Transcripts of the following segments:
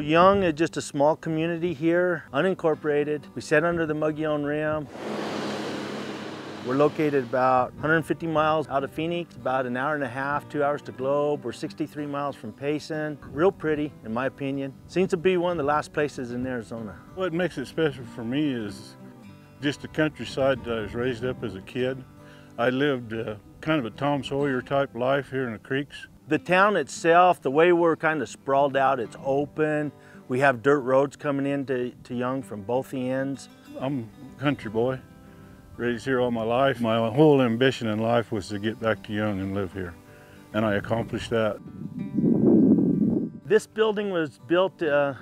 Young is just a small community here, unincorporated. We sit under the Mogollon Rim. We're located about 150 miles out of Phoenix, about an hour and a half, two hours to Globe. We're 63 miles from Payson. Real pretty, in my opinion. Seems to be one of the last places in Arizona. What makes it special for me is just the countryside that I was raised up as a kid. I lived uh, kind of a Tom Sawyer type life here in the creeks. The town itself, the way we're kind of sprawled out, it's open. We have dirt roads coming into to Young from both the ends. I'm a country boy, raised here all my life. My whole ambition in life was to get back to Young and live here, and I accomplished that. This building was built uh,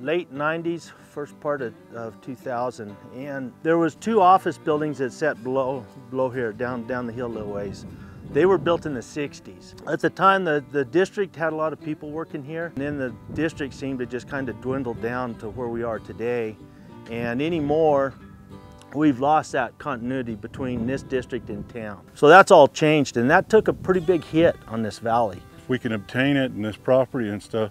late 90s, first part of, of, 2000, and there was two office buildings that sat below, below here, down, down the hill a little ways. They were built in the 60s. At the time, the, the district had a lot of people working here, and then the district seemed to just kind of dwindle down to where we are today. And anymore, we've lost that continuity between this district and town. So that's all changed, and that took a pretty big hit on this valley. If we can obtain it and this property and stuff,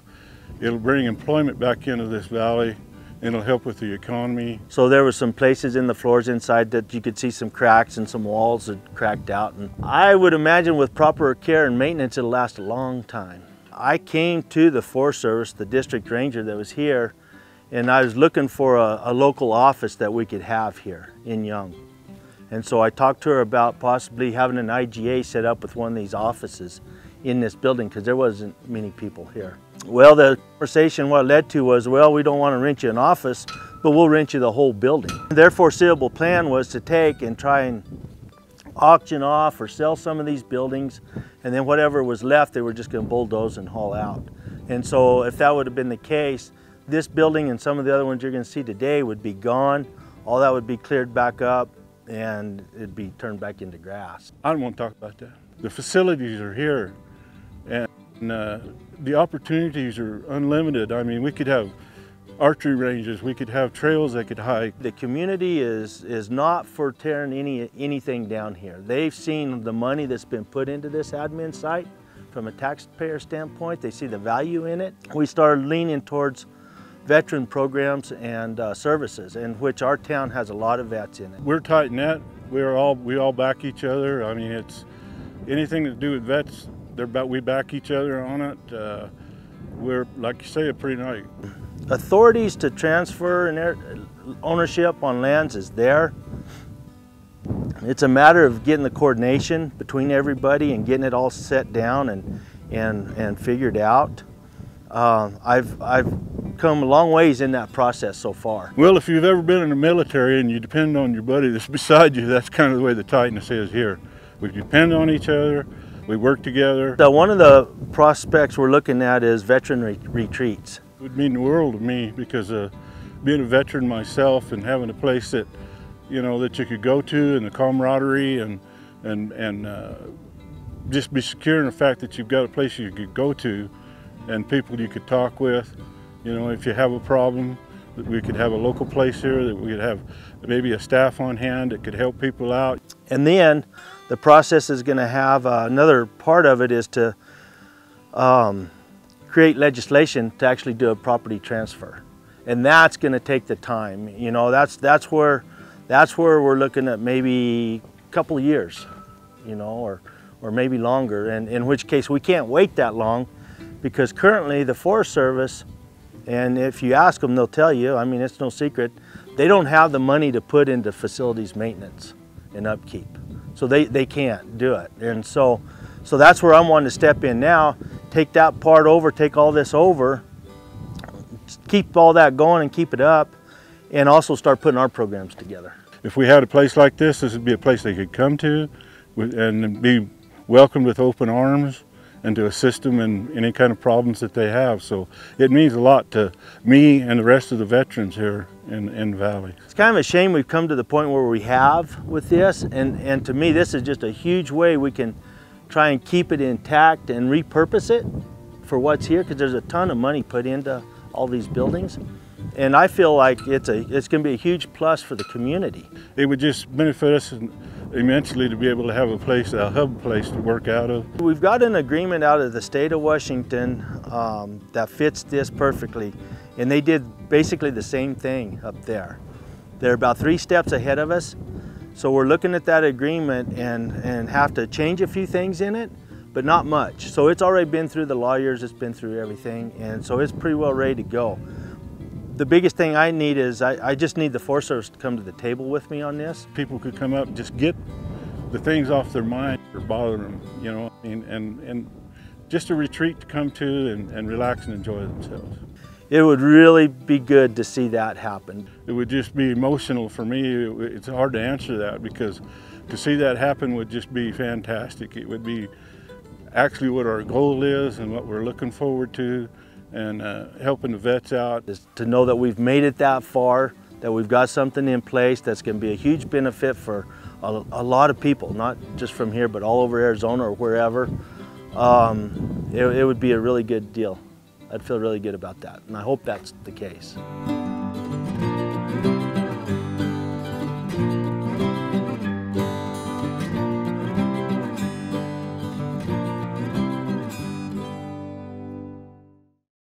it'll bring employment back into this valley It'll help with the economy. So there were some places in the floors inside that you could see some cracks and some walls that cracked out. And I would imagine with proper care and maintenance, it'll last a long time. I came to the Forest Service, the district ranger that was here, and I was looking for a, a local office that we could have here in Young. And so I talked to her about possibly having an IGA set up with one of these offices in this building because there wasn't many people here. Well, the conversation what led to was, well, we don't want to rent you an office, but we'll rent you the whole building. Their foreseeable plan was to take and try and auction off or sell some of these buildings, and then whatever was left, they were just going to bulldoze and haul out. And so if that would have been the case, this building and some of the other ones you're going to see today would be gone. All that would be cleared back up and it'd be turned back into grass. I don't want to talk about that. The facilities are here and uh, the opportunities are unlimited. I mean, we could have archery ranges, we could have trails they could hike. The community is, is not for tearing any, anything down here. They've seen the money that's been put into this admin site from a taxpayer standpoint. They see the value in it. We started leaning towards veteran programs and uh, services in which our town has a lot of vets in it. We're tight knit. We're all, we all back each other. I mean, it's anything to do with vets, they're about we back each other on it. Uh, we're like you say, a pretty night. Authorities to transfer and ownership on lands is there. It's a matter of getting the coordination between everybody and getting it all set down and and and figured out. Uh, I've I've come a long ways in that process so far. Well, if you've ever been in the military and you depend on your buddy that's beside you, that's kind of the way the tightness is here. We depend on each other. We work together. So one of the prospects we're looking at is veteran re retreats. It would mean the world to me because uh, being a veteran myself and having a place that, you know, that you could go to and the camaraderie and, and, and uh, just be secure in the fact that you've got a place you could go to and people you could talk with. You know, if you have a problem, we could have a local place here, that we could have maybe a staff on hand that could help people out. And then the process is going to have uh, another part of it is to um, create legislation to actually do a property transfer and that's going to take the time you know that's that's where that's where we're looking at maybe a couple of years you know or or maybe longer and in which case we can't wait that long because currently the Forest Service and if you ask them they'll tell you I mean it's no secret they don't have the money to put into facilities maintenance and upkeep so they, they can't do it. And so, so that's where I'm wanting to step in now, take that part over, take all this over, keep all that going and keep it up, and also start putting our programs together. If we had a place like this, this would be a place they could come to and be welcomed with open arms and to assist them in any kind of problems that they have. So it means a lot to me and the rest of the veterans here in, in Valley. It's kind of a shame we've come to the point where we have with this, and, and to me this is just a huge way we can try and keep it intact and repurpose it for what's here, because there's a ton of money put into all these buildings. And I feel like it's a it's going to be a huge plus for the community. It would just benefit us immensely to be able to have a place, a hub place to work out of. We've got an agreement out of the state of Washington um, that fits this perfectly. And they did basically the same thing up there. They're about three steps ahead of us. So we're looking at that agreement and, and have to change a few things in it, but not much. So it's already been through the lawyers, it's been through everything, and so it's pretty well ready to go. The biggest thing I need is I, I just need the Forest Service to come to the table with me on this. People could come up, just get the things off their mind or bothering them, you know, and, and, and just a retreat to come to and, and relax and enjoy themselves. It would really be good to see that happen. It would just be emotional for me. It's hard to answer that because to see that happen would just be fantastic. It would be actually what our goal is and what we're looking forward to and uh, helping the vets out. Is to know that we've made it that far, that we've got something in place that's going to be a huge benefit for a, a, lot of people, not just from here, but all over Arizona or wherever. Um, it, it would be a really good deal. I'd feel really good about that, and I hope that's the case.